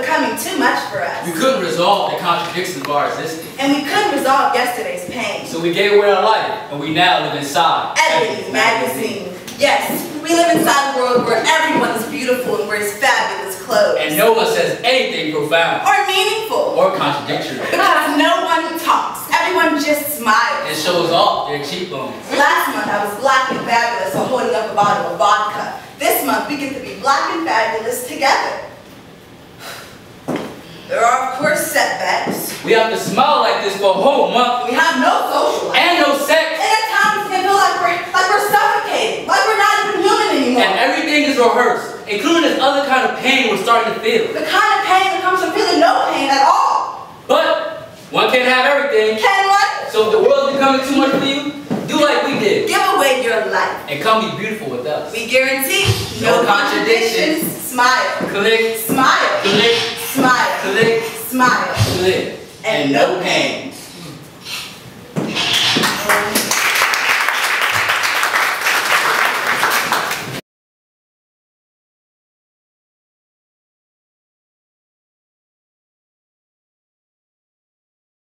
becoming too much for us. We couldn't resolve the contradictions of our existence. And we couldn't resolve yesterday's pain. So we gave away our life, and we now live inside. Ebony magazine. Yes, we live inside a world where everyone is beautiful and wears fabulous clothes. And no one says anything profound or meaningful. or contradictory. Because no one talks. Everyone just smiles. It shows off their cheekbones. Last month I was black and fabulous holding up a bottle of vodka. This month we get to be black and fabulous together. Setbacks. We have to smile like this for a whole month, We have no social life. and no sex. And at times we feel like we're, like we're suffocating, like we're not even human anymore. and everything is rehearsed, including this other kind of pain we're starting to feel. the kind of pain that comes from feeling no pain at all. But one can't have everything. Can one? So if the world's becoming too much for you, do like we did, Give away your life. and come be beautiful with us. We guarantee No no, contradictions. Smile. Click, Smile. click, Smile. click, Smile. And no pain.